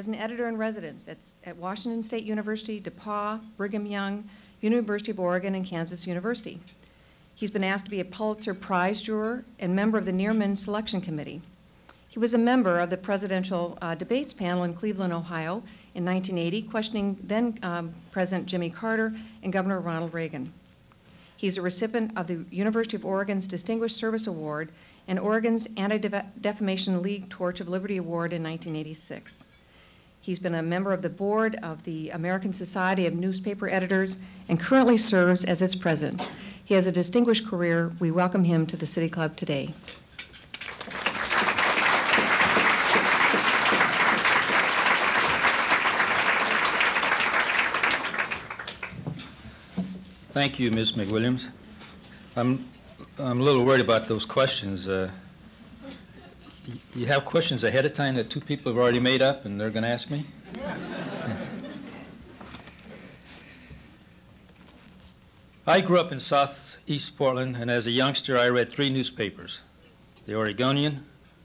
as an editor in residence at, at Washington State University, DePauw, Brigham Young, University of Oregon, and Kansas University. He's been asked to be a Pulitzer Prize juror and member of the Nieman Selection Committee. He was a member of the presidential uh, debates panel in Cleveland, Ohio in 1980, questioning then um, President Jimmy Carter and Governor Ronald Reagan. He's a recipient of the University of Oregon's Distinguished Service Award and Oregon's Anti-Defamation League Torch of Liberty Award in 1986. He's been a member of the board of the American Society of Newspaper Editors and currently serves as its president. He has a distinguished career. We welcome him to the City Club today. Thank you, Ms. McWilliams. I'm, I'm a little worried about those questions. Uh, you have questions ahead of time that two people have already made up and they're going to ask me? I grew up in southeast Portland, and as a youngster, I read three newspapers the Oregonian,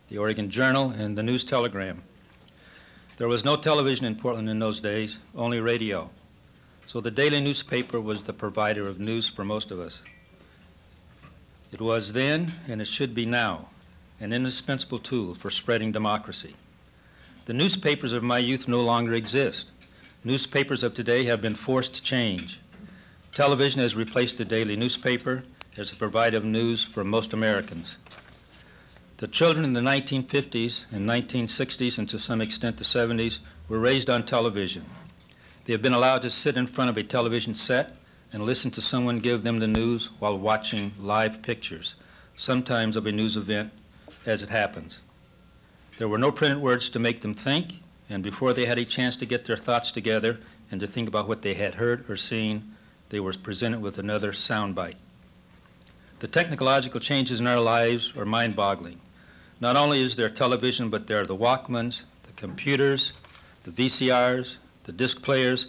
the Oregon Journal, and the News Telegram. There was no television in Portland in those days, only radio. So the daily newspaper was the provider of news for most of us. It was then, and it should be now, an indispensable tool for spreading democracy. The newspapers of my youth no longer exist. Newspapers of today have been forced to change. Television has replaced the daily newspaper as the provider of news for most Americans. The children in the 1950s and 1960s, and to some extent the 70s, were raised on television. They have been allowed to sit in front of a television set and listen to someone give them the news while watching live pictures, sometimes of a news event as it happens. There were no printed words to make them think, and before they had a chance to get their thoughts together and to think about what they had heard or seen, they were presented with another soundbite. The technological changes in our lives are mind-boggling. Not only is there television, but there are the Walkmans, the computers, the VCRs, the disc players,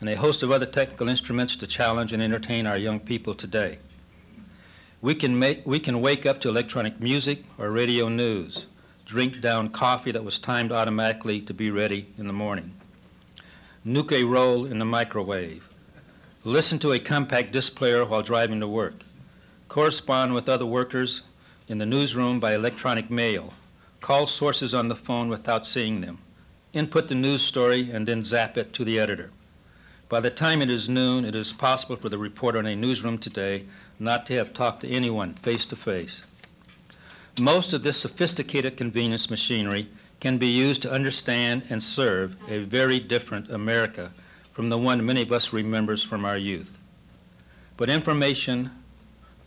and a host of other technical instruments to challenge and entertain our young people today. We can, make, we can wake up to electronic music or radio news, drink down coffee that was timed automatically to be ready in the morning, nuke a roll in the microwave, listen to a compact disc player while driving to work, correspond with other workers in the newsroom by electronic mail, call sources on the phone without seeing them, input the news story, and then zap it to the editor. By the time it is noon, it is possible for the reporter in a newsroom today not to have talked to anyone face to face. Most of this sophisticated convenience machinery can be used to understand and serve a very different America from the one many of us remembers from our youth. But information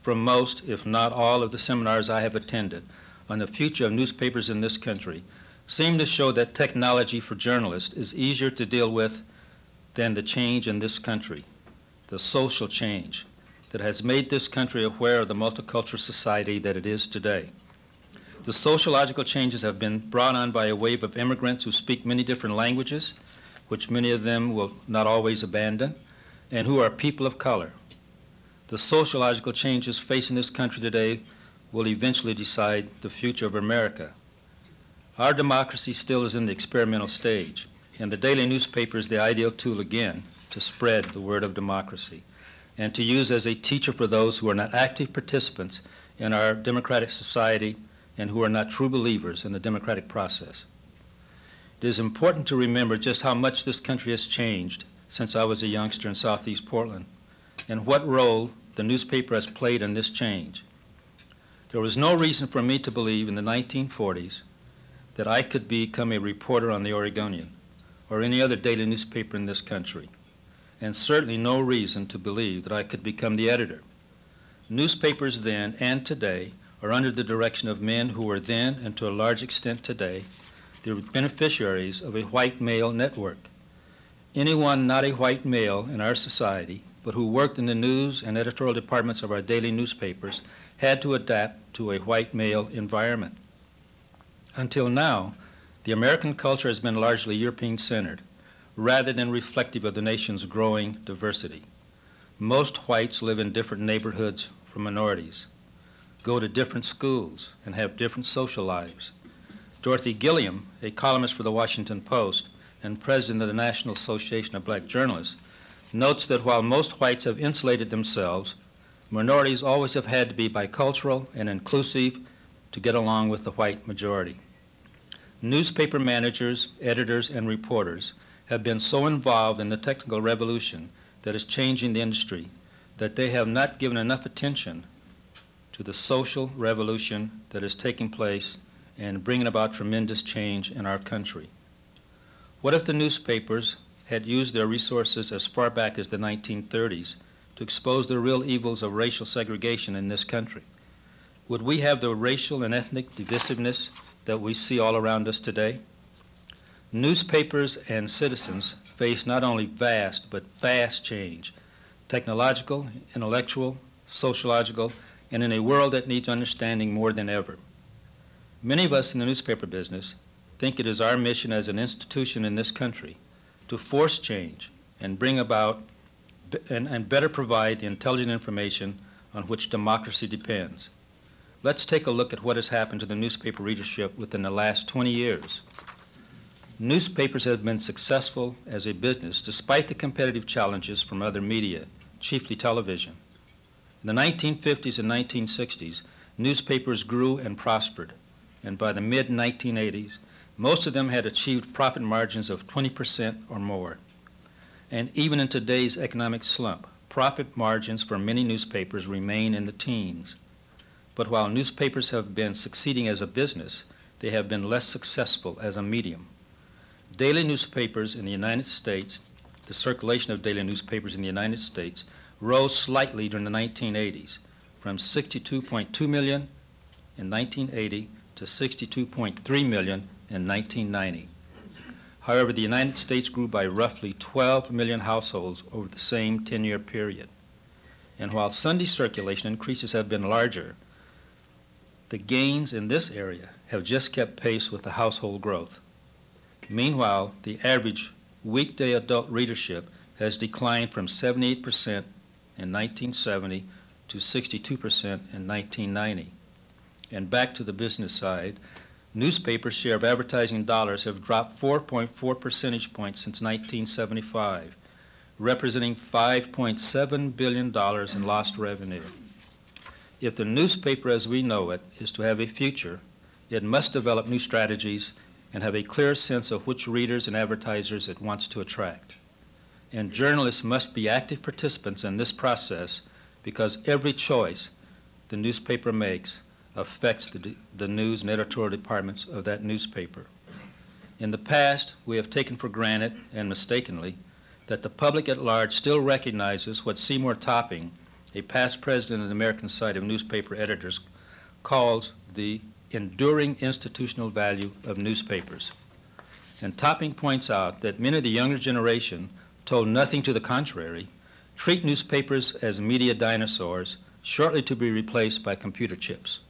from most, if not all, of the seminars I have attended on the future of newspapers in this country seem to show that technology for journalists is easier to deal with than the change in this country, the social change that has made this country aware of the multicultural society that it is today. The sociological changes have been brought on by a wave of immigrants who speak many different languages, which many of them will not always abandon, and who are people of color. The sociological changes facing this country today will eventually decide the future of America. Our democracy still is in the experimental stage, and the daily newspaper is the ideal tool again to spread the word of democracy and to use as a teacher for those who are not active participants in our democratic society and who are not true believers in the democratic process. It is important to remember just how much this country has changed since I was a youngster in southeast Portland and what role the newspaper has played in this change. There was no reason for me to believe in the 1940s that I could become a reporter on the Oregonian or any other daily newspaper in this country, and certainly no reason to believe that I could become the editor. Newspapers then and today are under the direction of men who were then, and to a large extent today, the beneficiaries of a white male network. Anyone not a white male in our society, but who worked in the news and editorial departments of our daily newspapers, had to adapt to a white male environment. Until now, the American culture has been largely European-centered, rather than reflective of the nation's growing diversity. Most whites live in different neighborhoods from minorities, go to different schools, and have different social lives. Dorothy Gilliam, a columnist for the Washington Post, and president of the National Association of Black Journalists, notes that while most whites have insulated themselves, minorities always have had to be bicultural and inclusive to get along with the white majority. Newspaper managers, editors, and reporters have been so involved in the technical revolution that is changing the industry that they have not given enough attention to the social revolution that is taking place and bringing about tremendous change in our country. What if the newspapers had used their resources as far back as the 1930s to expose the real evils of racial segregation in this country? Would we have the racial and ethnic divisiveness that we see all around us today? Newspapers and citizens face not only vast but fast change, technological, intellectual, sociological, and in a world that needs understanding more than ever. Many of us in the newspaper business think it is our mission as an institution in this country to force change and bring about and, and better provide the intelligent information on which democracy depends. Let's take a look at what has happened to the newspaper readership within the last 20 years. Newspapers have been successful as a business despite the competitive challenges from other media, chiefly television. In the 1950s and 1960s, newspapers grew and prospered, and by the mid 1980s, most of them had achieved profit margins of 20% or more. And even in today's economic slump, profit margins for many newspapers remain in the teens. But while newspapers have been succeeding as a business, they have been less successful as a medium. Daily newspapers in the United States, the circulation of daily newspapers in the United States, rose slightly during the 1980s from 62.2 million in 1980 to 62.3 million in 1990. However, the United States grew by roughly 12 million households over the same 10-year period. And while Sunday circulation increases have been larger, the gains in this area have just kept pace with the household growth. Meanwhile, the average weekday adult readership has declined from 78% in 1970 to 62% in 1990. And back to the business side, newspapers' share of advertising dollars have dropped 4.4 percentage points since 1975, representing $5.7 billion in lost revenue. If the newspaper as we know it is to have a future, it must develop new strategies and have a clear sense of which readers and advertisers it wants to attract. And journalists must be active participants in this process because every choice the newspaper makes affects the, the news and editorial departments of that newspaper. In the past, we have taken for granted, and mistakenly, that the public at large still recognizes what Seymour Topping a past president of the American Society of Newspaper Editors calls the enduring institutional value of newspapers. And Topping points out that many of the younger generation, told nothing to the contrary, treat newspapers as media dinosaurs, shortly to be replaced by computer chips.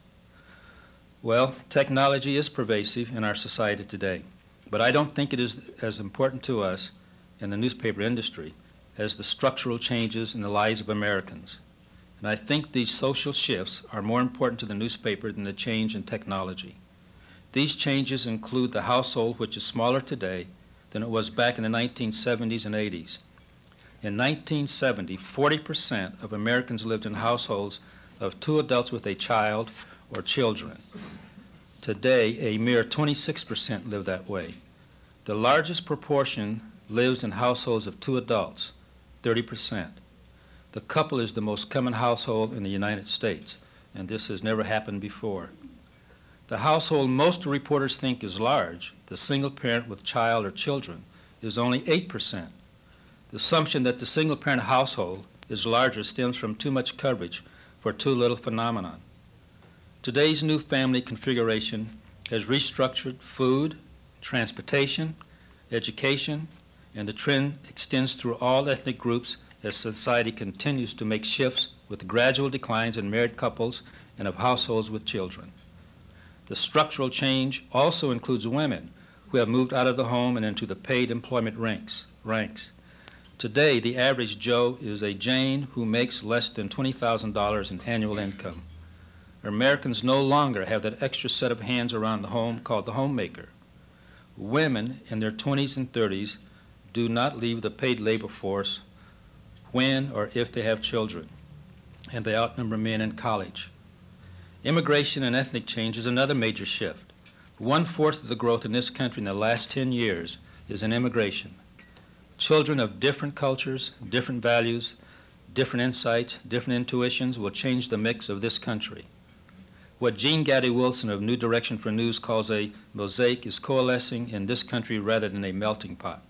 Well, technology is pervasive in our society today, but I don't think it is as important to us in the newspaper industry as the structural changes in the lives of Americans. And I think these social shifts are more important to the newspaper than the change in technology. These changes include the household, which is smaller today than it was back in the 1970s and 80s. In 1970, 40% of Americans lived in households of two adults with a child or children. Today, a mere 26% live that way. The largest proportion lives in households of two adults, 30 percent. The couple is the most common household in the United States, and this has never happened before. The household most reporters think is large, the single parent with child or children, is only 8%. The assumption that the single parent household is larger stems from too much coverage for too little phenomenon. Today's new family configuration has restructured food, transportation, education, and the trend extends through all ethnic groups as society continues to make shifts with gradual declines in married couples and of households with children. The structural change also includes women who have moved out of the home and into the paid employment ranks. ranks. Today, the average Joe is a Jane who makes less than $20,000 in annual income. Americans no longer have that extra set of hands around the home called the homemaker. women in their 20s and 30s do not leave the paid labor force when or if they have children, and they outnumber men in college. Immigration and ethnic change is another major shift. One-fourth of the growth in this country in the last 10 years is in immigration. Children of different cultures, different values, different insights, different intuitions will change the mix of this country. What Jean Gaddy Wilson of New Direction for News calls a mosaic is coalescing in this country rather than a melting pot.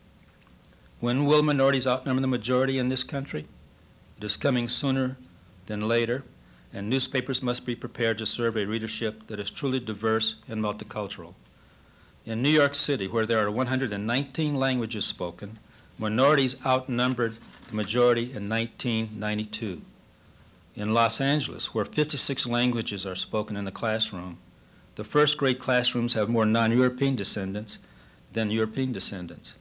When will minorities outnumber the majority in this country? It is coming sooner than later, and newspapers must be prepared to serve a readership that is truly diverse and multicultural. In New York City, where there are 119 languages spoken, minorities outnumbered the majority in 1992 in Los Angeles, where 56 languages are spoken in the classroom, the first grade classrooms have more non-European descendants than European descendants.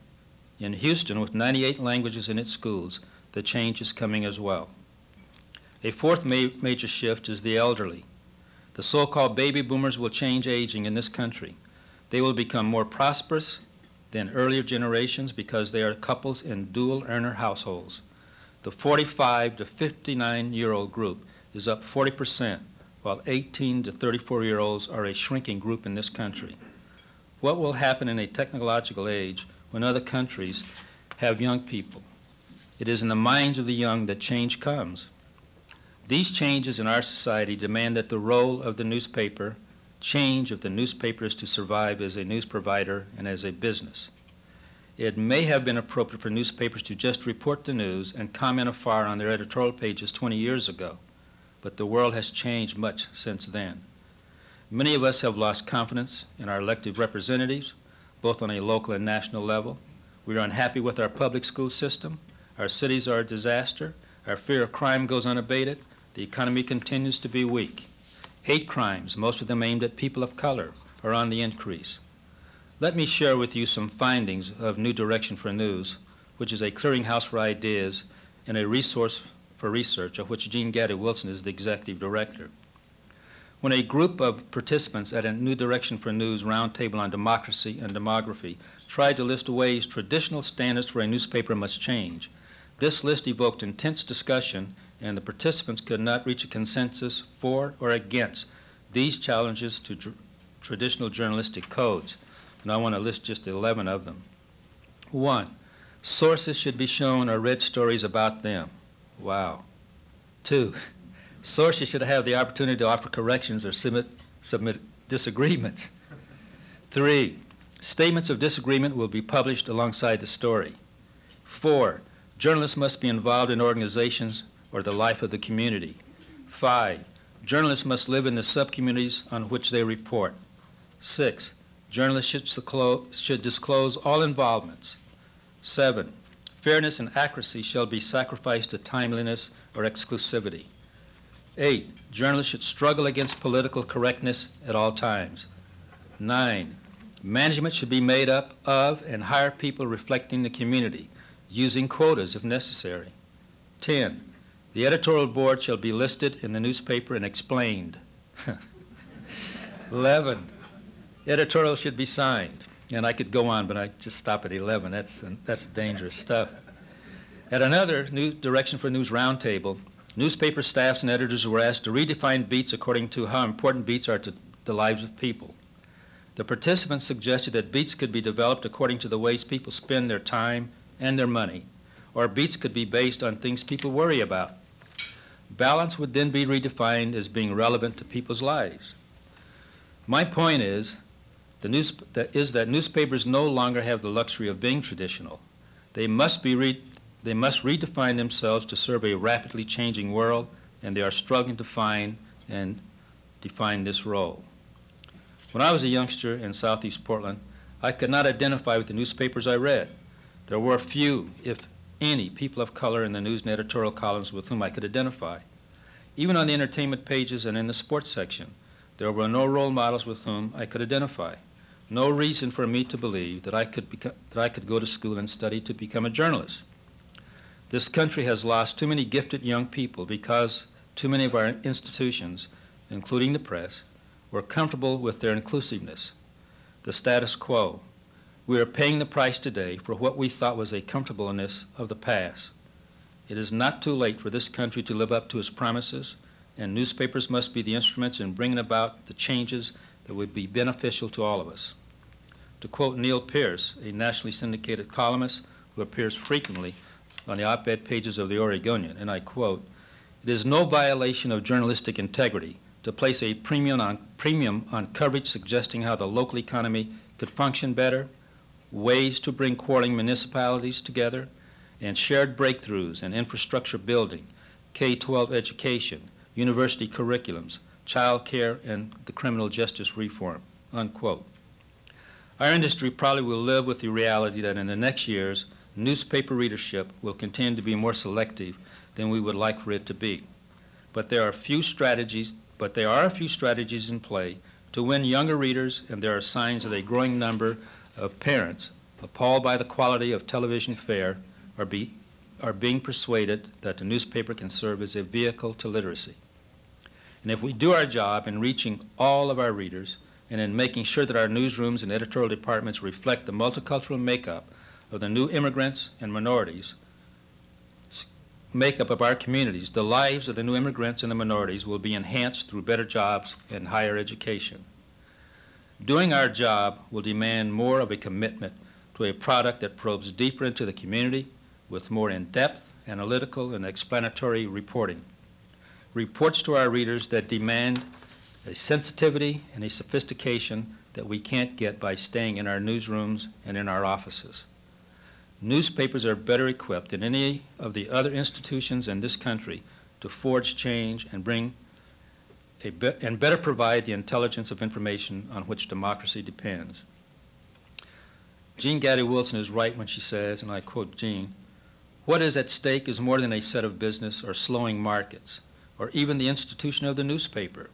In Houston, with 98 languages in its schools, the change is coming as well. A fourth ma major shift is the elderly. The so-called baby boomers will change aging in this country. They will become more prosperous than earlier generations because they are couples in dual earner households. The 45 to 59 year old group is up 40 percent, while 18 to 34 year olds are a shrinking group in this country. What will happen in a technological age when other countries have young people? It is in the minds of the young that change comes. These changes in our society demand that the role of the newspaper change if the newspaper is to survive as a news provider and as a business. It may have been appropriate for newspapers to just report the news and comment afar on their editorial pages 20 years ago, but the world has changed much since then. Many of us have lost confidence in our elected representatives, both on a local and national level. We are unhappy with our public school system. Our cities are a disaster. Our fear of crime goes unabated. The economy continues to be weak. Hate crimes, most of them aimed at people of color, are on the increase. Let me share with you some findings of New Direction for News, which is a clearinghouse for ideas and a resource for research, of which Jean Gaddy Wilson is the executive director. When a group of participants at a New Direction for News roundtable on democracy and demography tried to list ways traditional standards for a newspaper must change, this list evoked intense discussion, and the participants could not reach a consensus for or against these challenges to tr traditional journalistic codes and I want to list just 11 of them. One, sources should be shown or read stories about them. Wow. Two, sources should have the opportunity to offer corrections or submit, submit disagreements. Three, statements of disagreement will be published alongside the story. Four, journalists must be involved in organizations or the life of the community. Five, journalists must live in the subcommunities on which they report. Six, Journalists should, should disclose all involvements. Seven, fairness and accuracy shall be sacrificed to timeliness or exclusivity. Eight, journalists should struggle against political correctness at all times. Nine, management should be made up of and hire people reflecting the community, using quotas if necessary. Ten, the editorial board shall be listed in the newspaper and explained. Eleven, editorial should be signed. And I could go on, but I just stop at 11. That's, that's dangerous stuff. At another New Direction for News roundtable, newspaper staffs and editors were asked to redefine beats according to how important beats are to the lives of people. The participants suggested that beats could be developed according to the ways people spend their time and their money, or beats could be based on things people worry about. Balance would then be redefined as being relevant to people's lives. My point is the news, that is that newspapers no longer have the luxury of being traditional. They must, be re, they must redefine themselves to serve a rapidly changing world, and they are struggling to find and define this role. When I was a youngster in southeast Portland, I could not identify with the newspapers I read. There were few, if any, people of color in the news and editorial columns with whom I could identify. Even on the entertainment pages and in the sports section, there were no role models with whom I could identify no reason for me to believe that I could, that I could go to school and study to become a journalist. This country has lost too many gifted young people because too many of our institutions, including the press, were comfortable with their inclusiveness, the status quo. We are paying the price today for what we thought was a comfortableness of the past. It is not too late for this country to live up to its promises, and newspapers must be the instruments in bringing about the changes that would be beneficial to all of us. To quote Neal Peirce, a nationally syndicated columnist who appears frequently on the op-ed pages of the Oregonian, and I quote, "It is no violation of journalistic integrity to place a premium on, premium on coverage suggesting how the local economy could function better, ways to bring quarreling municipalities together, and shared breakthroughs in infrastructure building, K-12 education, university curriculums, child care, and the criminal justice reform." Unquote. Our industry probably will live with the reality that in the next years, newspaper readership will continue to be more selective than we would like for it to be. But there are few strategies, but there are a few strategies in play to win younger readers, and there are signs that a growing number of parents, appalled by the quality of television fare, are, be, are being persuaded that the newspaper can serve as a vehicle to literacy. And if we do our job in reaching all of our readers and in making sure that our newsrooms and editorial departments reflect the multicultural makeup of the new immigrants and minorities, makeup of our communities, the lives of the new immigrants and the minorities will be enhanced through better jobs and higher education. Doing our job will demand more of a commitment to a product that probes deeper into the community with more in-depth, analytical, and explanatory reporting. Reports to our readers that demand a sensitivity and a sophistication that we can't get by staying in our newsrooms and in our offices. Newspapers are better equipped than any of the other institutions in this country to forge change and bring be and better provide the intelligence of information on which democracy depends. Jean Gaddy Wilson is right when she says, and I quote Jean, what is at stake is more than a set of business or slowing markets, or even the institution of the newspaper.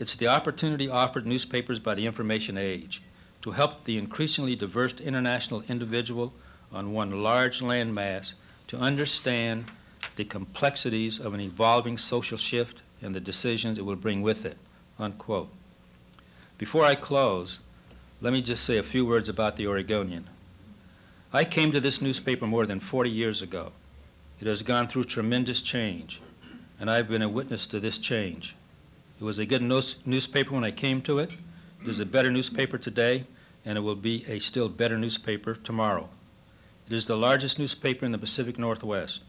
It's the opportunity offered newspapers by the information age to help the increasingly diverse international individual on one large landmass to understand the complexities of an evolving social shift and the decisions it will bring with it, unquote. Before I close, let me just say a few words about the Oregonian. I came to this newspaper more than 40 years ago. It has gone through tremendous change, and I've been a witness to this change. It was a good newspaper when I came to it. It is a better newspaper today, and it will be a still better newspaper tomorrow. It is the largest newspaper in the Pacific Northwest,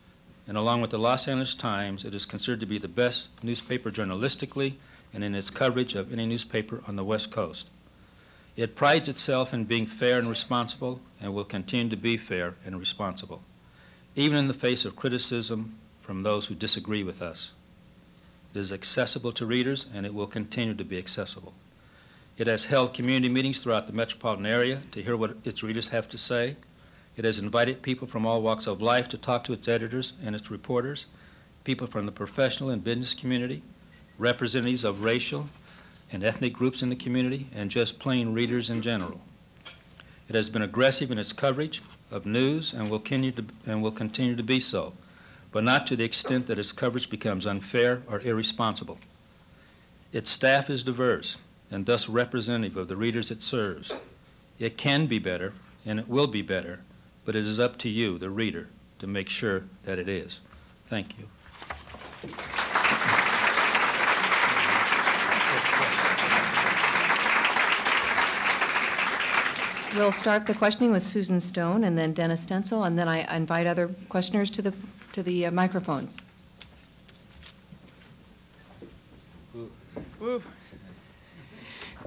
and along with the Los Angeles Times, it is considered to be the best newspaper journalistically and in its coverage of any newspaper on the West Coast. It prides itself in being fair and responsible and will continue to be fair and responsible, even in the face of criticism from those who disagree with us. It is accessible to readers and it will continue to be accessible. It has held community meetings throughout the metropolitan area to hear what its readers have to say it has invited people from all walks of life to talk to its editors and its reporters, people from the professional and business community, representatives of racial and ethnic groups in the community, and just plain readers in general. It has been aggressive in its coverage of news and will continue to, and will continue to be so, but not to the extent that its coverage becomes unfair or irresponsible. Its staff is diverse and thus representative of the readers it serves. It can be better, and it will be better, but it is up to you, the reader, to make sure that it is. Thank you. We'll start the questioning with Susan Stone and then Dennis Stensel, and then I invite other questioners to the, to the uh, microphones. Ooh.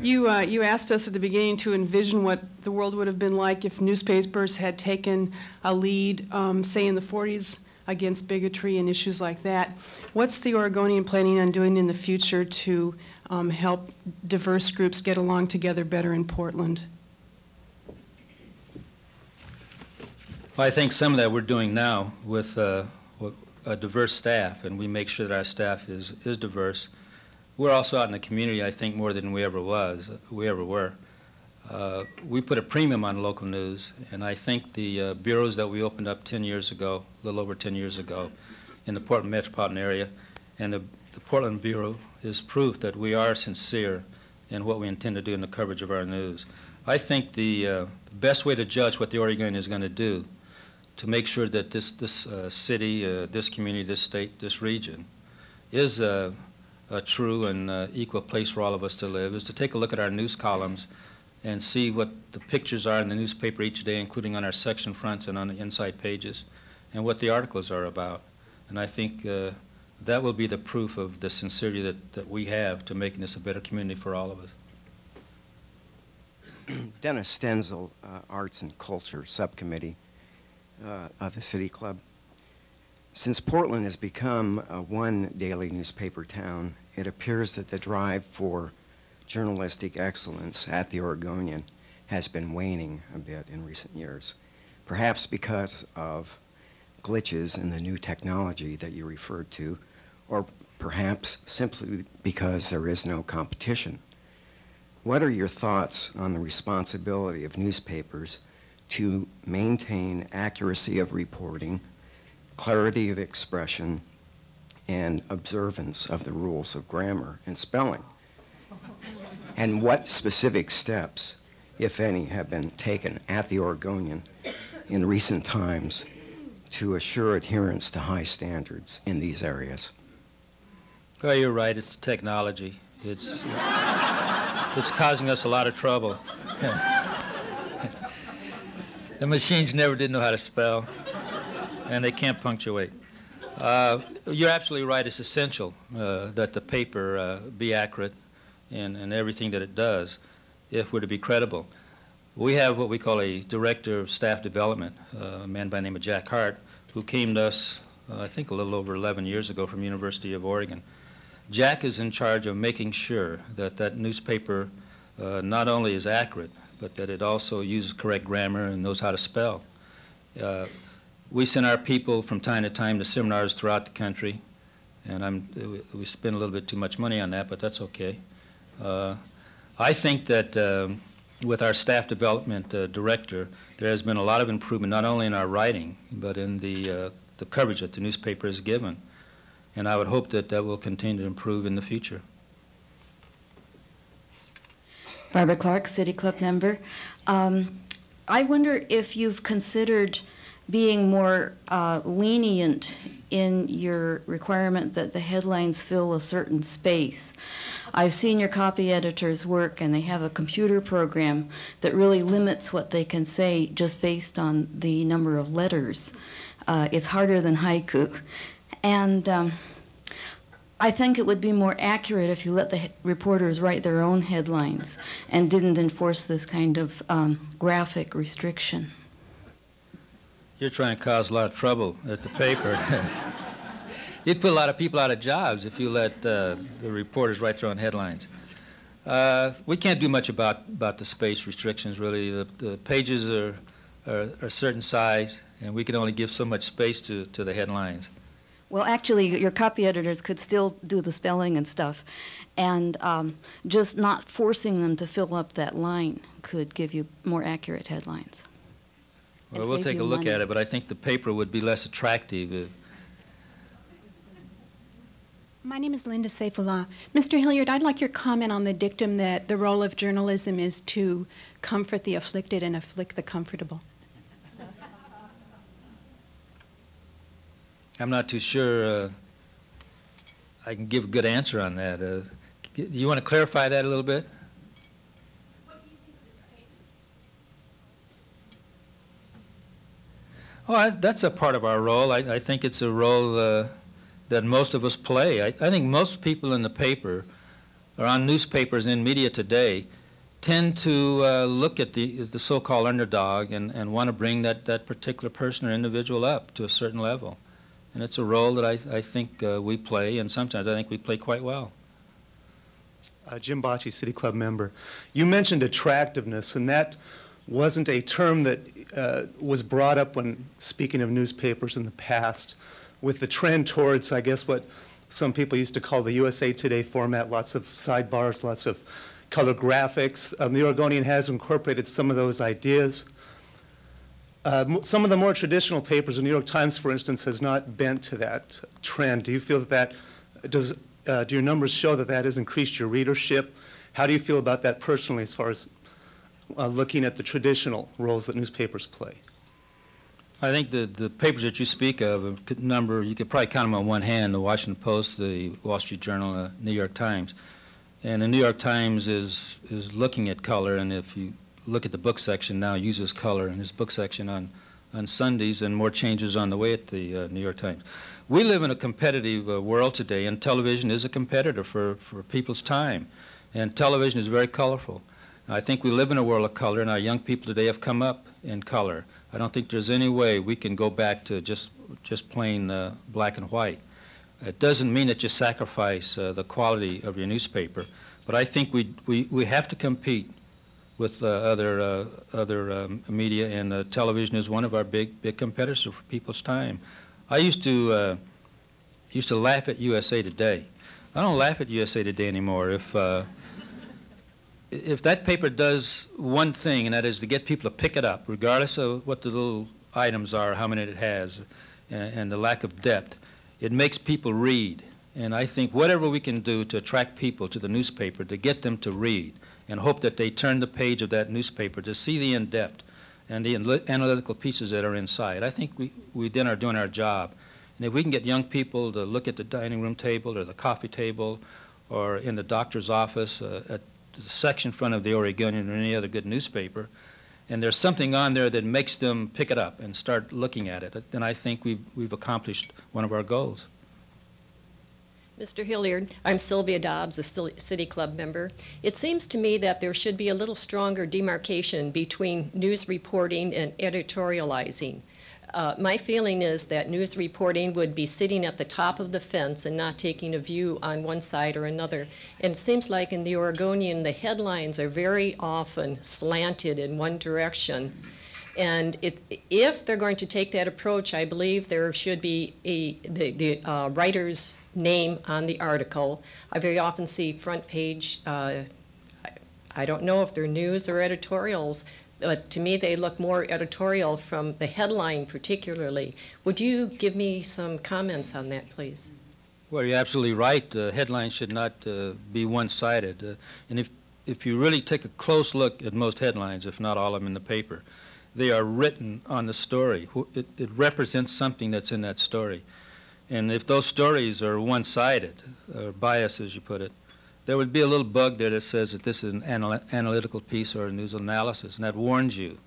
You, uh, you asked us at the beginning to envision what the world would have been like if newspapers had taken a lead, um, say in the 40s, against bigotry and issues like that. What's the Oregonian planning on doing in the future to um, help diverse groups get along together better in Portland? I think some of that we're doing now with uh, a diverse staff, and we make sure that our staff is, is diverse. We're also out in the community, I think, more than we ever was, we ever were. Uh, we put a premium on local news, and I think the uh, bureaus that we opened up 10 years ago, a little over 10 years ago, in the Portland metropolitan area, and the, the Portland Bureau is proof that we are sincere in what we intend to do in the coverage of our news. I think the uh, best way to judge what the Oregonian is going to do, to make sure that this, this uh, city, uh, this community, this state, this region, is a, true and uh, equal place for all of us to live, is to take a look at our news columns and see what the pictures are in the newspaper each day, including on our section fronts and on the inside pages, and what the articles are about. And I think uh, that will be the proof of the sincerity that, that we have to making this a better community for all of us. Dennis Stenzel, uh, Arts and Culture Subcommittee uh, of the City Club. Since Portland has become one daily newspaper town, it appears that the drive for journalistic excellence at the Oregonian has been waning a bit in recent years, perhaps because of glitches in the new technology that you referred to, or perhaps simply because there is no competition. What are your thoughts on the responsibility of newspapers to maintain accuracy of reporting, clarity of expression, and observance of the rules of grammar and spelling? And what specific steps, if any, have been taken at the Oregonian in recent times to assure adherence to high standards in these areas? Well, you're right, it's technology. It's, it's causing us a lot of trouble. the machines never did know how to spell, and they can't punctuate. Uh, you're absolutely right, it's essential uh, that the paper uh, be accurate in, in everything that it does if we're to be credible. We have what we call a director of staff development, uh, a man by the name of Jack Hart, who came to us, uh, I think, a little over 11 years ago from University of Oregon. Jack is in charge of making sure that that newspaper uh, not only is accurate, but that it also uses correct grammar and knows how to spell. We send our people from time to time to seminars throughout the country, and I'm, we spend a little bit too much money on that, but that's okay. Uh, I think that um, with our staff development uh, director, there has been a lot of improvement, not only in our writing, but in the, uh, the coverage that the newspaper has given. And I would hope that that will continue to improve in the future. Barbara Clark, City Club member. Um, I wonder if you've considered being more uh, lenient in your requirement that the headlines fill a certain space. I've seen your copy editors work, and they have a computer program that really limits what they can say just based on the number of letters. Uh, it's harder than haiku. And um, I think it would be more accurate if you let the reporters write their own headlines and didn't enforce this kind of um, graphic restriction. You're trying to cause a lot of trouble at the paper. You'd put a lot of people out of jobs if you let uh, the reporters write their own headlines. Uh, we can't do much about, about the space restrictions, really. The, the pages are, are, are a certain size, and we can only give so much space to, to the headlines. Well, actually, your copy editors could still do the spelling and stuff, and um, just not forcing them to fill up that line could give you more accurate headlines. And Well, we'll take a look money. at it, but I think the paper would be less attractive if, My name is Linda Saifullah. Mr. Hilliard, I'd like your comment on the dictum that the role of journalism is to comfort the afflicted and afflict the comfortable. I'm not too sure uh, I can give a good answer on that. Uh, do you want to clarify that a little bit? Oh, I, that's a part of our role. I, I think it's a role uh, that most of us play. I, I think most people in the paper, or on newspapers and in media today, tend to uh, look at the, the so-called underdog and, and want to bring that, that particular person or individual up to a certain level. And it's a role that I, I think uh, we play, and sometimes I think we play quite well. Uh, Jim Bocci, City Club member. You mentioned attractiveness, and that wasn't a term that uh, was brought up when speaking of newspapers in the past, with the trend towards, I guess, what some people used to call the USA Today format, lots of sidebars, lots of color graphics. Um, the Oregonian has incorporated some of those ideas. Uh, some of the more traditional papers, the New York Times, for instance, has not bent to that trend. Do you feel that that, does, uh, do your numbers show that that has increased your readership? How do you feel about that personally as far as uh, looking at the traditional roles that newspapers play? I think the, the papers that you speak of, a number, you could probably count them on one hand, the Washington Post, the Wall Street Journal, the New York Times. And the New York Times is, is looking at color, and if you look at the book section now, uses color in his book section on, on Sundays, and more changes on the way at the uh, New York Times. We live in a competitive uh, world today, and television is a competitor for, for people's time. And television is very colorful. I think we live in a world of color, and our young people today have come up in color. I don't think there's any way we can go back to just, just plain uh, black and white. It doesn't mean that you sacrifice uh, the quality of your newspaper, but I think we, we, we have to compete with uh, other, uh, other um, media, and uh, television is one of our big, big competitors for people's time. I used to, uh, used to laugh at USA Today. I don't laugh at USA Today anymore. If, if that paper does one thing, and that is to get people to pick it up, regardless of what the little items are, how many it has, and, and the lack of depth, it makes people read. And I think whatever we can do to attract people to the newspaper, to get them to read, and hope that they turn the page of that newspaper to see the in-depth and the analytical pieces that are inside. I think we, we then are doing our job. And if we can get young people to look at the dining room table or the coffee table or in the doctor's office, uh, at section front of the Oregonian or any other good newspaper, and there's something on there that makes them pick it up and start looking at it, then I think we've, we've accomplished one of our goals. Mr. Hilliard, I'm Sylvia Dobbs, a City Club member. It seems to me that there should be a little stronger demarcation between news reporting and editorializing. Uh, My feeling is that news reporting would be sitting at the top of the fence and not taking a view on one side or another. And it seems like in the Oregonian, the headlines are very often slanted in one direction. And it, if they're going to take that approach, I believe there should be a, the, the uh, writer's name on the article. I very often see front page, uh, I- I don't know if they're news or editorials, but to me, they look more editorial from the headline particularly. Would you give me some comments on that, please? Well, you're absolutely right. The headlines should not uh, be one-sided. Uh, and if, if you really take a close look at most headlines, if not all of them in the paper, they are written on the story. It, it represents something that's in that story. And if those stories are one-sided, or biased, as you put it, there would be a little bug there that says that this is an anal- analytical piece or a news analysis, and that warns you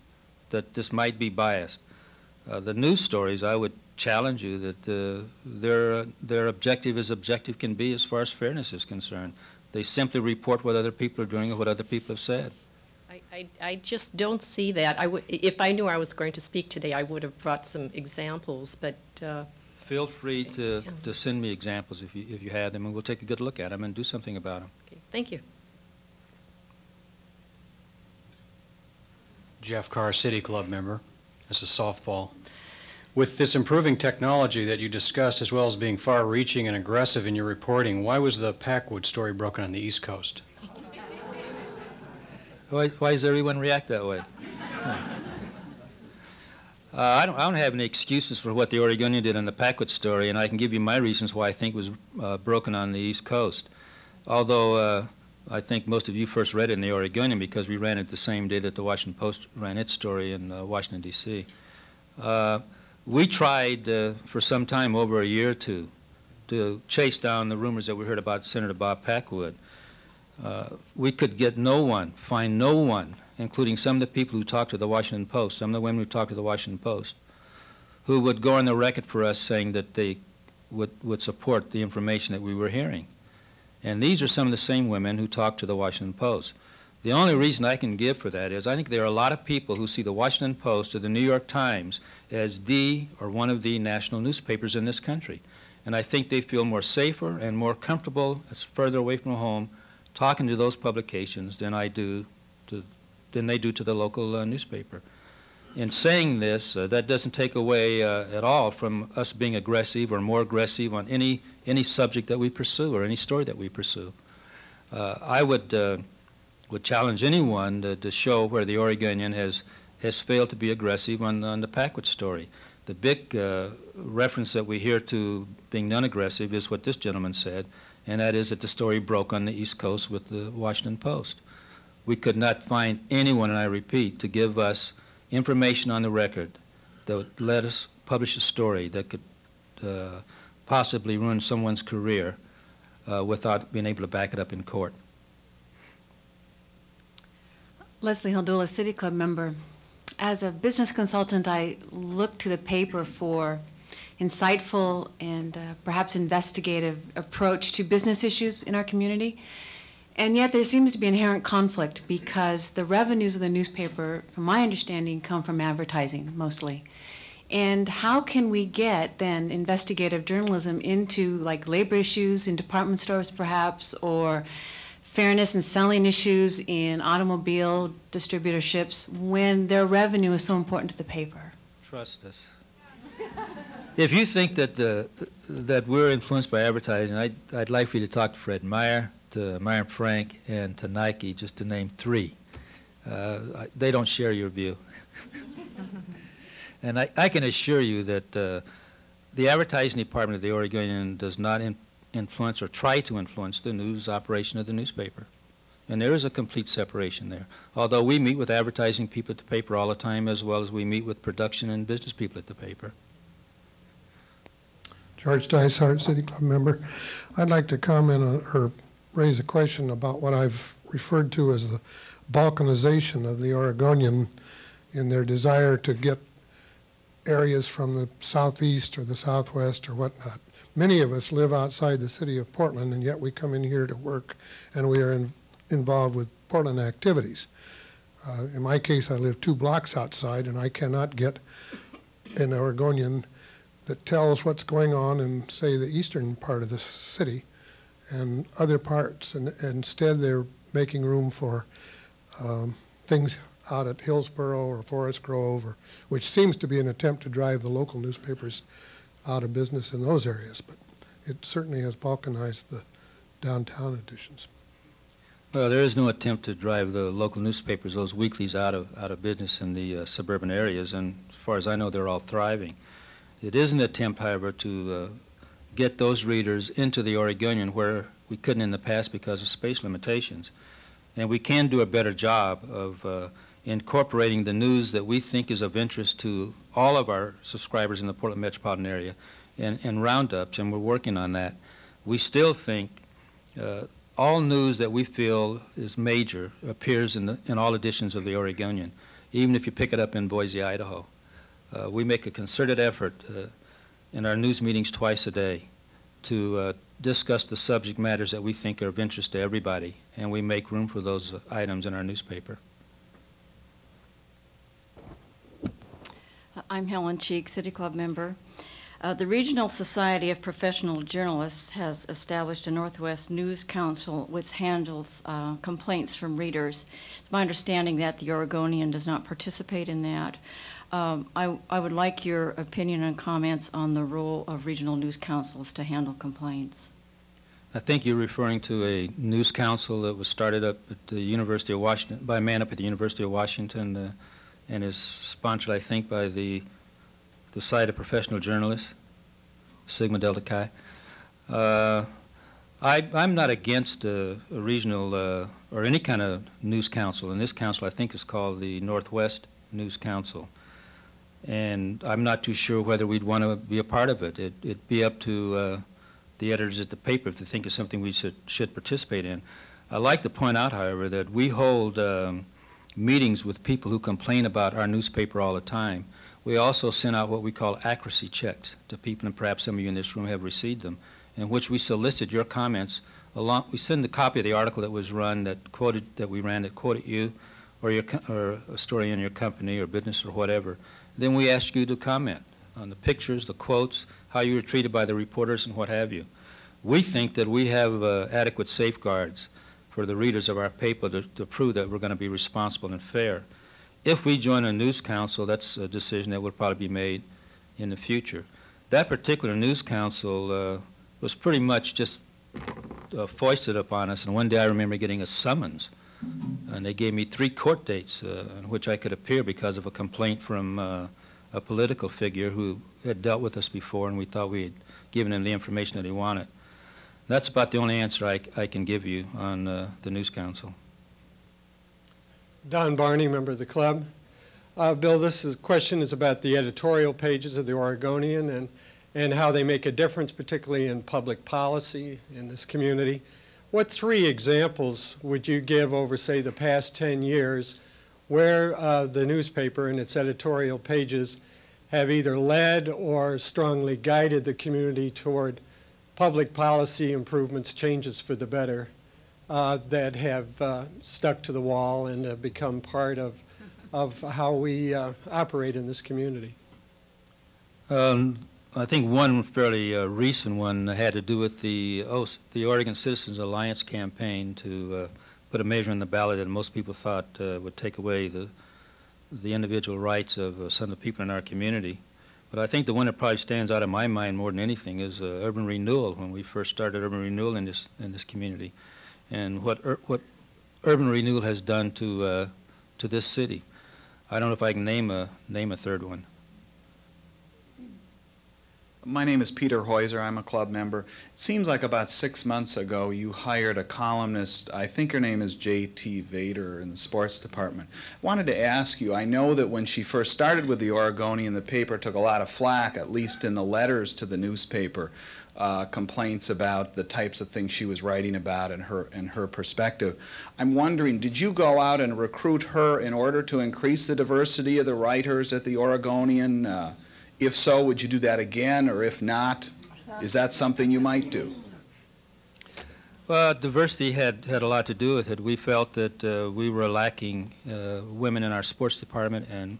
that this might be biased. Uh, the news stories, I would challenge you that uh, their, their objective is objective can be as far as fairness is concerned. They simply report what other people are doing or what other people have said. I, I, I just don't see that. I would, if I knew I was going to speak today, I would have brought some examples, but, uh, Feel free to, to send me examples if you, if you have them, and we'll take a good look at them and do something about them. okay, thank you. Jeff Carr, City Club member. This is softball. With this improving technology that you discussed, as well as being far-reaching and aggressive in your reporting, why was the Packwood story broken on the East Coast? Why, why does everyone react that way? Huh. Uh, I don't, I don't have any excuses for what the Oregonian did on the Packwood story, and I can give you my reasons why I think it was uh, broken on the East Coast. Although uh, I think most of you first read it in the Oregonian because we ran it the same day that the Washington Post ran its story in uh, Washington, D.C. Uh, we tried uh, for some time, over a year or two, to chase down the rumors that we heard about Senator Bob Packwood. We could get no one, find no one, including some of the people who talked to the Washington Post, some of the women who talked to the Washington Post, who would go on the record for us saying that they would, would support the information that we were hearing. And these are some of the same women who talked to the Washington Post. The only reason I can give for that is I think there are a lot of people who see the Washington Post or the New York Times as the or one of the national newspapers in this country. And I think they feel more safer and more comfortable, as further away from home, talking to those publications than I do to, than they do to the local uh, newspaper. In saying this, uh, that doesn't take away uh, at all from us being aggressive or more aggressive on any any subject that we pursue or any story that we pursue. Uh, I would uh, would challenge anyone to, to show where the Oregonian has has failed to be aggressive on, on the Packwood story. The big reference that we hear to being non-aggressive is what this gentleman said, and that is that the story broke on the East Coast with the Washington Post. We could not find anyone, and I repeat, to give us information on the record that would let us publish a story that could uh, possibly ruin someone's career uh, without being able to back it up in court. Leslie Hildula, City Club member. As a business consultant, I look to the paper for insightful and uh, perhaps investigative approach to business issues in our community. And yet there seems to be inherent conflict because the revenues of the newspaper, from my understanding, come from advertising mostly. And how can we get then investigative journalism into like labor issues in department stores perhaps, or fairness and selling issues in automobile distributorships when their revenue is so important to the paper? Trust us. If you think that, uh, that we're influenced by advertising, I'd, I'd like for you to talk to Fred Meyer, to Meier & Frank, and to Nike, just to name three. Uh, They don't share your view. And I, I can assure you that uh, the advertising department of the Oregonian does not in- influence or try to influence the news operation of the newspaper. And there is a complete separation there. Although we meet with advertising people at the paper all the time, as well as we meet with production and business people at the paper. George Dysart, City Club member. I'd like to comment on, or raise a question about what I've referred to as the balkanization of the Oregonian in their desire to get areas from the southeast or the southwest or whatnot. Many of us live outside the city of Portland, and yet we come in here to work, and we are in, involved with Portland activities. Uh, in my case, I live two blocks outside, and I cannot get an Oregonian that tells what's going on in, say, the eastern part of the city and other parts. And, and instead, they're making room for um, things out at Hillsboro or Forest Grove, or, which seems to be an attempt to drive the local newspapers out of business in those areas. But it certainly has balkanized the downtown editions. Well, there is no attempt to drive the local newspapers, those weeklies, out of, out of business in the uh, suburban areas, and as far as I know, they're all thriving. It is an attempt, however, to uh, get those readers into the Oregonian where we couldn't in the past because of space limitations. And we can do a better job of uh, incorporating the news that we think is of interest to all of our subscribers in the Portland metropolitan area in, in roundups, and we're working on that. We still think uh, all news that we feel is major appears in, the, in all editions of the Oregonian, even if you pick it up in Boise, Idaho. Uh, we make a concerted effort in our news meetings twice a day to uh, discuss the subject matters that we think are of interest to everybody, and we make room for those items in our newspaper. I'm Helen Cheek, City Club member. Uh, The Regional Society of Professional Journalists has established a Northwest News Council which handles uh, complaints from readers. It's my understanding that the Oregonian does not participate in that. Um, I I would like your opinion and comments on the role of regional news councils to handle complaints. I think you're referring to a news council that was started up at the University of Washington, by a man up at the University of Washington, uh, and is sponsored, I think, by the, the Society of Professional Journalists, Sigma Delta Chi. Uh, I, I'm not against a, a regional, uh, or any kind of news council, and this council, I think, is called the Northwest News Council. And I'm not too sure whether we'd want to be a part of it. It- It'd be up to uh, the editors at the paper if they think it's something we should, should participate in. I'd like to point out, however, that we hold um, meetings with people who complain about our newspaper all the time. We also send out what we call accuracy checks to people, and perhaps some of you in this room have received them, in which we solicit your comments along, we send a copy of the article that was run that quoted, that we ran that quoted you, or your, or a story in your company or business or whatever. Then we ask you to comment on the pictures, the quotes, how you were treated by the reporters, and what have you. We think that we have uh, adequate safeguards for the readers of our paper to, to prove that we're going to be responsible and fair. If we join a news council, that's a decision that will probably be made in the future. That particular news council uh, was pretty much just uh, foisted upon us, and one day I remember getting a summons, and they gave me three court dates uh, in which I could appear because of a complaint from uh, a political figure who had dealt with us before, and we thought we had given him the information that he wanted. That's about the only answer I, I can give you on uh, the News Council. Don Barney, member of the club. Uh, Bill, this is, question is about the editorial pages of the Oregonian and, and how they make a difference, particularly in public policy in this community. What three examples would you give over, say, the past 10 years where uh, the newspaper and its editorial pages have either led or strongly guided the community toward public policy improvements, changes for the better, uh, that have uh, stuck to the wall and have become part of, of how we uh, operate in this community? Um, I think one fairly uh, recent one had to do with the, oh, the Oregon Citizens Alliance campaign to uh, put a measure on the ballot that most people thought uh, would take away the, the individual rights of uh, some of the people in our community. But I think the one that probably stands out in my mind more than anything is uh, urban renewal, when we first started urban renewal in this, in this community, and what, ur what urban renewal has done to, uh, to this city. I don't know if I can name a, name a third one. My name is Peter Heuser. I'm a club member. It seems like about six months ago you hired a columnist. I think her name is J.E. Vader in the sports department. I wanted to ask you, I know that when she first started with the Oregonian, the paper took a lot of flack, at least in the letters to the newspaper, uh, complaints about the types of things she was writing about and her, and her perspective. I'm wondering, did you go out and recruit her in order to increase the diversity of the writers at the Oregonian? Uh, if so, would you do that again, or if not, is that something you might do? Well, diversity had, had a lot to do with it. We felt that uh, we were lacking uh, women in our sports department and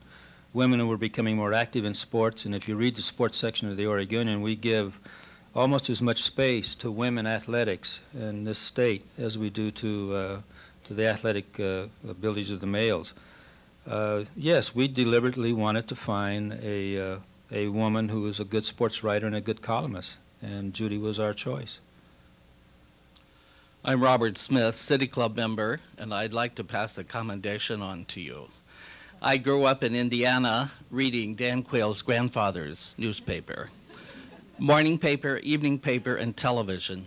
women were becoming more active in sports. And if you read the sports section of the Oregonian, we give almost as much space to women athletics in this state as we do to, uh, to the athletic uh, abilities of the males. Uh, yes, we deliberately wanted to find a uh, a woman who is a good sports writer and a good columnist, and Judy was our choice. I'm Robert Smith, City Club member, and I'd like to pass a commendation on to you. I grew up in Indiana reading Dan Quayle's grandfather's newspaper, morning paper, evening paper, and television.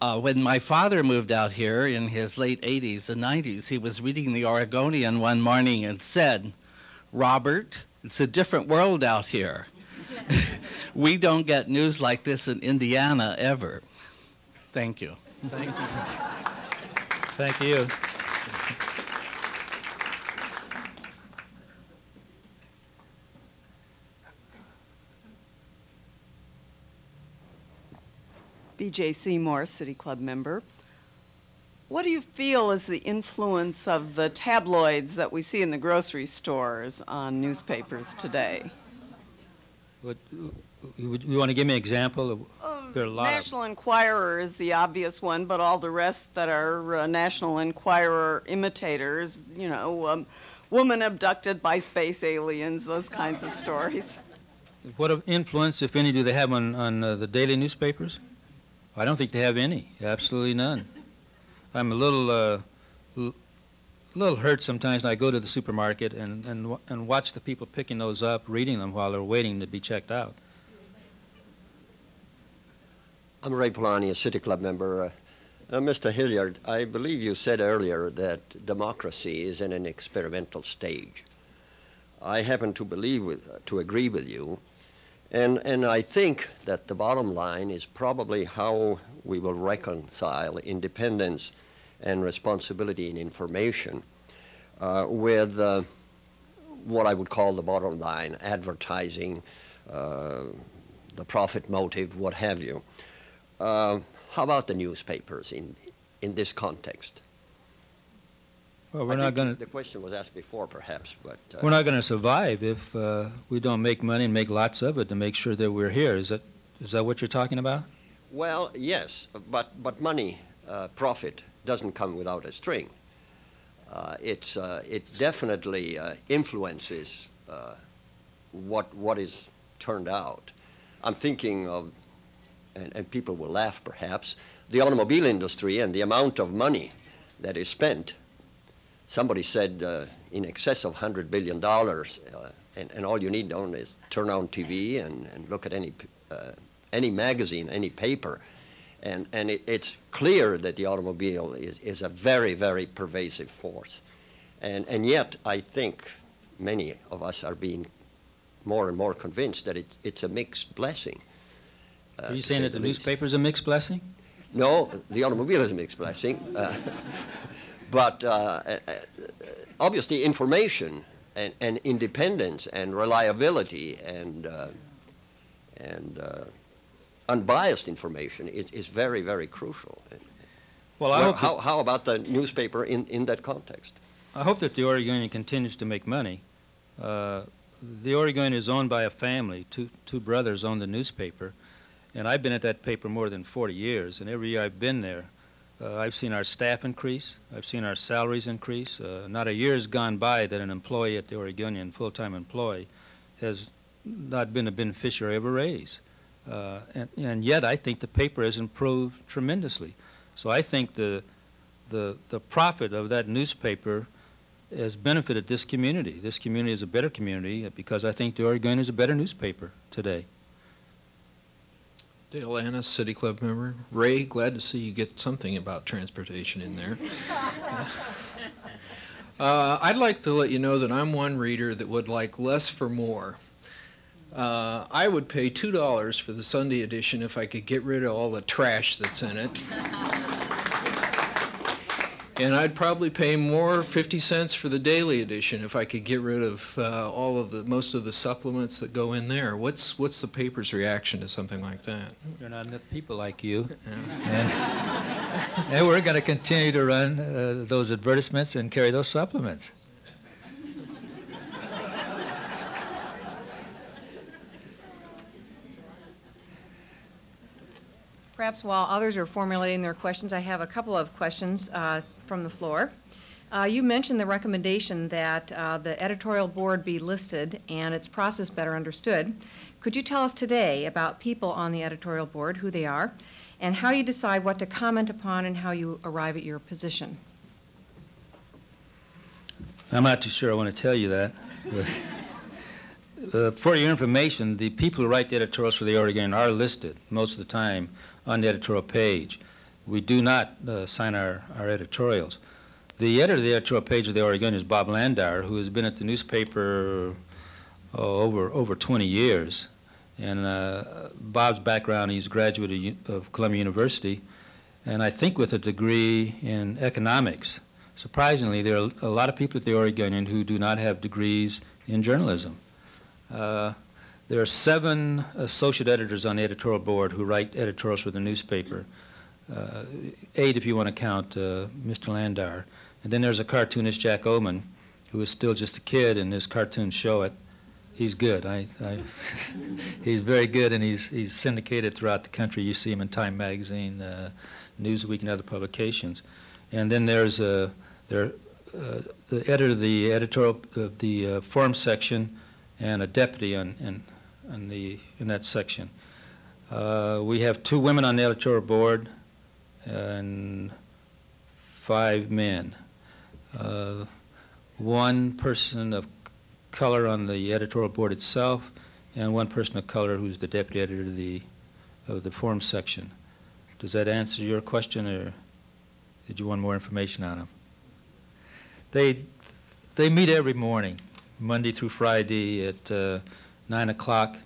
Uh, when my father moved out here in his late 80s and 90s, he was reading the Oregonian one morning and said, Robert, it's a different world out here. we don't get news like this in Indiana ever. Thank you. Thank you. Thank you. BJ Seymour, City Club member. What do you feel is the influence of the tabloids that we see in the grocery stores on newspapers today? What, you, you want to give me an example? Of, uh, there are a lot National Enquirer is the obvious one, but all the rest that are uh, National Enquirer imitators, you know, um, woman abducted by space aliens, those kinds of stories. What influence, if any, do they have on, on uh, the daily newspapers? I don't think they have any, absolutely none. I'm a little, uh, l- little hurt sometimes when I go to the supermarket and, and, and watch the people picking those up, reading them while they're waiting to be checked out. I'm Ray Polani, a City Club member. Uh, uh, Mr. Hilliard, I believe you said earlier that democracy is in an experimental stage. I happen to believe with, to agree with you, and, and I think that the bottom line is probably how we will reconcile independence and responsibility in information uh, with uh, what I would call the bottom line, advertising, uh, the profit motive, what have you. Uh, how about the newspapers in, in this context? Well, we're I not going to. The question was asked before, perhaps, but. uh, We're not going to survive if uh, we don't make money and make lots of it to make sure that we're here. Is that, is that what you're talking about? Well, yes, but, but money, uh, profit, doesn't come without a string. Uh, it's, uh, it definitely uh, influences uh, what, what is turned out. I'm thinking of, and, and people will laugh perhaps, the automobile industry and the amount of money that is spent. Somebody said uh, in excess of $100 billion, uh, and, and all you need on is turn on TV and, and look at any, uh, any magazine, any paper, And, and it, it's clear that the automobile is, is a very, very pervasive force. And, and yet, I think many of us are being more and more convinced that it, it's a mixed blessing. uh, Are you saying say that the least. newspaper's a mixed blessing? No, the automobile is a mixed blessing. But uh, uh, obviously, information and, and independence and reliability and, uh, and uh, unbiased information is, is very, very crucial. Well, I Well, how, how about the newspaper in, in that context? I hope that the Oregonian continues to make money. Uh, The Oregonian is owned by a family. Two, two brothers own the newspaper. And I've been at that paper more than 40 years. And every year I've been there, uh, I've seen our staff increase. I've seen our salaries increase. Uh, not a year has gone by that an employee at the Oregonian, full-time employee, has not been a beneficiary of a raise. Uh, and, and yet I think the paper has improved tremendously. So I think the, the, the profit of that newspaper has benefited this community. This community is a better community because I think the Oregonian is a better newspaper today. Dale Annis, City Club member. Ray, glad to see you get something about transportation in there. Uh, I'd like to let you know that I'm one reader that would like less for more. Uh, I would pay $2 for the Sunday edition if I could get rid of all the trash that's in it. And I'd probably pay more, 50 cents for the daily edition if I could get rid of uh, all of the, most of the supplements that go in there. What's, what's the paper's reaction to something like that? There are not enough people like you. And, and we're going to continue to run uh, those advertisements and carry those supplements. Perhaps while others are formulating their questions, I have a couple of questions uh, from the floor. Uh, You mentioned the recommendation that uh, the editorial board be listed and its process better understood. Could you tell us today about people on the editorial board, who they are, and how you decide what to comment upon and how you arrive at your position? I'm not too sure I want to tell you that. uh, For your information, the people who write the editorials for the Oregon are listed most of the time on the editorial page. We do not uh, sign our, our editorials. The editor of the editorial page of the Oregon is Bob Landauer, who has been at the newspaper oh, over, over 20 years. And uh, Bob's background, he's a graduate of Columbia University, and I think with a degree in economics. Surprisingly, there are a lot of people at the Oregonian who do not have degrees in journalism. Uh, there are seven associate editors on the editorial board who write editorials for the newspaper. Uh, eight if you want to count uh, Mr. Landauer. And then there's a cartoonist, Jack Ohman, who is still just a kid, and his cartoons show it. He's good. I, I he's very good, and he's, he's syndicated throughout the country. You see him in Time Magazine, uh, Newsweek, and other publications. And then there's uh, there, the editor of the editorial of the forum section and a deputy on, in, on the, in that section. Uh, we have two women on the editorial board and five men. Uh, one person of color on the editorial board itself, and one person of color who's the deputy editor of the, of the forum section. Does that answer your question, or did you want more information on them? They, they meet every morning, Monday through Friday at uh, 9 o'clock,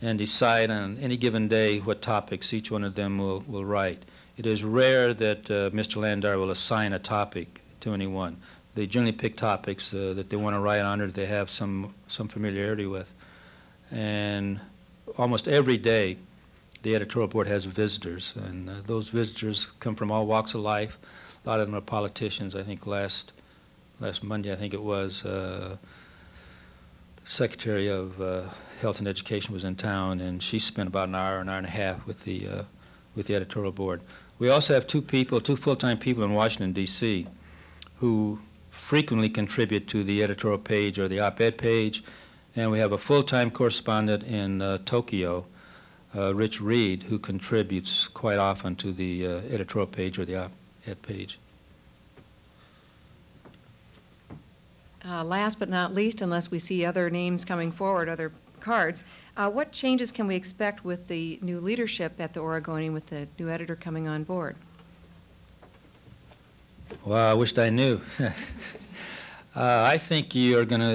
and decide on any given day what topics each one of them will, will write. It is rare that uh, Mr. Landauer will assign a topic to anyone. They generally pick topics uh, that they want to write on or that they have some, some familiarity with. And almost every day, the editorial board has visitors, and uh, those visitors come from all walks of life. A lot of them are politicians. I think last last Monday, I think it was, uh, the Secretary of uh, Health and Education was in town, and she spent about an hour, an hour and a half with the uh, with the editorial board. We also have two people, two full-time people in Washington D.C. who frequently contribute to the editorial page or the op-ed page, and we have a full-time correspondent in uh, Tokyo, uh, Rich Read, who contributes quite often to the uh, editorial page or the op-ed page. Uh, Last but not least, unless we see other names coming forward, other cards. Uh, What changes can we expect with the new leadership at the Oregonian, with the new editor coming on board? Well, I wished I knew. Uh, I think you're going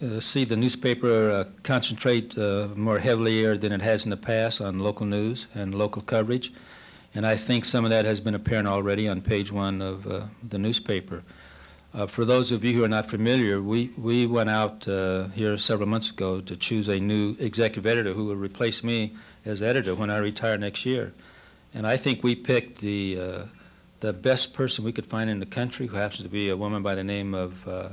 to see the newspaper uh, concentrate uh, more heavily than it has in the past on local news and local coverage. And I think some of that has been apparent already on page one of uh, the newspaper. Uh, For those of you who are not familiar, we, we went out uh, here several months ago to choose a new executive editor who will replace me as editor when I retire next year. And I think we picked the, uh, the best person we could find in the country, who happens to be a woman by the name of uh,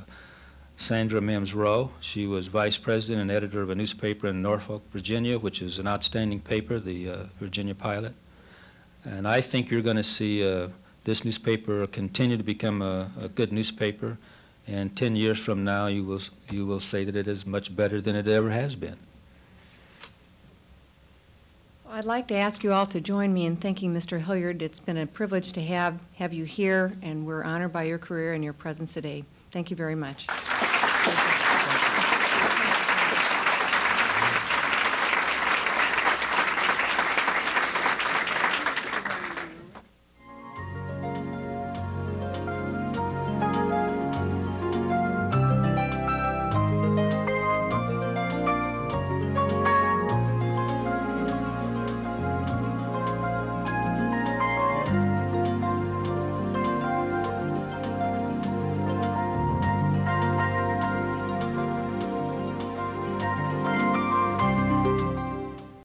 Sandra Mims Rowe. She was vice president and editor of a newspaper in Norfolk, Virginia, which is an outstanding paper, the uh, Virginian-Pilot. And I think you're going to see this newspaper will continue to become a, a good newspaper. And 10 years from now, you will, you will say that it is much better than it ever has been. I'd like to ask you all to join me in thanking Mr. Hilliard. It's been a privilege to have, have you here, and we're honored by your career and your presence today. Thank you very much.